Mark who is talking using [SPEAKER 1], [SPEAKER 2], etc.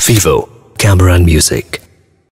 [SPEAKER 1] Vivo, camera and music.